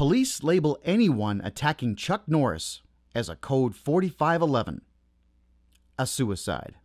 Police label anyone attacking Chuck Norris as a code 4511, a suicide.